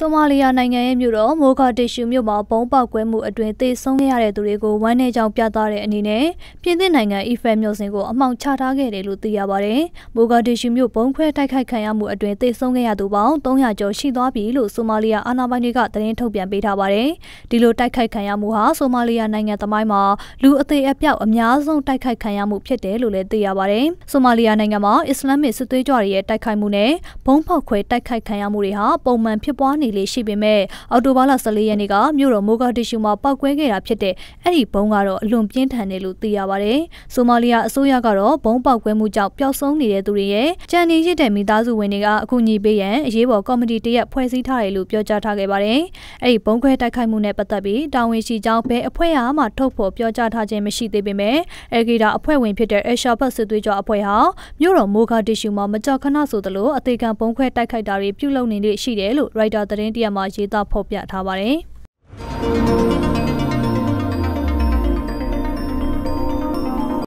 ဆိုမာလီယာနိုင်ငံရဲ့မြို့တော်မိုဂါဒစ်ရှူမြို့မှာဘုံပေါက်ကွဲမှုအတွင်းသေဆုံးခဲ့ရတဲ့သူတွေကိုဝမ်းနည်းကြောင်းပြသတဲ့အနေနဲ့ပြင်သစ်နိုင်ငံအီဖယ်မြို့စဉ်ကိုအမှောင်ချထားခဲ့တယ်လို့သိရပါတယ်။မိုဂါဒစ်ရှူမြို့ဘုံခွဲတိုက်ခိုက်ခံရမှုအတွင်းသေဆုံးခဲ့ရသူပေါင်း300ကျော်ရှိသွားပြီလို့ဆိုမာလီယာအာဏာပိုင်တွေကသတင်းထုတ်ပြန်ပေးထားပါတယ်။ဒီလိုတိုက်ခိုက်ခံရမှုဟာဆိုမာလီယာနိုင်ငံသမိုင်းမှာလူအသေးအပြောက်အများဆုံးတိုက်ခိုက်ခံရမှုဖြစ်တယ်လို့လည်းသိရပါတယ်။ဆိုမာလီယာနိုင်ငံမှာအစ္စလာမစ်စစ်သွေးကြွတွေရဲ့တိုက်ခိုက်မှုနဲ့ဘုံဖောက်ခွဲတိုက်ခိုက်ခံရမှုတွေဟာပုံမှန်ဖြစ်ပွားနေလေရှိပေမဲ့အော်တိုဘာလ14ရက်နေ့ကမြို့တော်မိုဂါဒစ်ရှူမှာပောက်ကွဲခဲ့တာဖြစ်တဲ့အဲ့ဒီဘုံကတော့အလွန်ပြင်းထန်တယ်လို့သိရပါတယ်။ဆိုမာလီယာအစိုးရကတော့ဘုံပောက်ကွဲမှုကြောင့်ပျောက်ဆုံးနေတဲ့သူတွေရဲ့ကြံနေရတဲ့မိသားစုဝင်တွေကအကူအညီပေးရန်အရေးပေါ်ကော်မတီတရက်ဖွဲ့စည်းထားတယ်လို့ပြောကြားထားခဲ့ပါတယ်။အဲ့ဒီဘုံခွဲတိုက်ခိုက်မှုနဲ့ပတ်သက်ပြီးတာဝန်ရှိကြောင်းဘဲအဖွဲ့အားမှထုတ်ဖော်ပြောကြားထားခြင်းမရှိသေးပေမဲ့အဂီတာအဖွဲ့ဝင်ဖြစ်တဲ့အရှာဘတ်စစ်သွေးကြွအဖွဲ့ဟာမြို့တော်မိုဂါဒစ်ရှူမှာမကြောက်ခဏဆိုသလိုအသေးခံဘုံခွဲတိုက်ခိုက်တာတွေပြုလုပ်နေနေရှိတယ်လို့ရိုက်တာသတင်းတရက်မှာရေးသားဖော်ပြထားပါတယ်။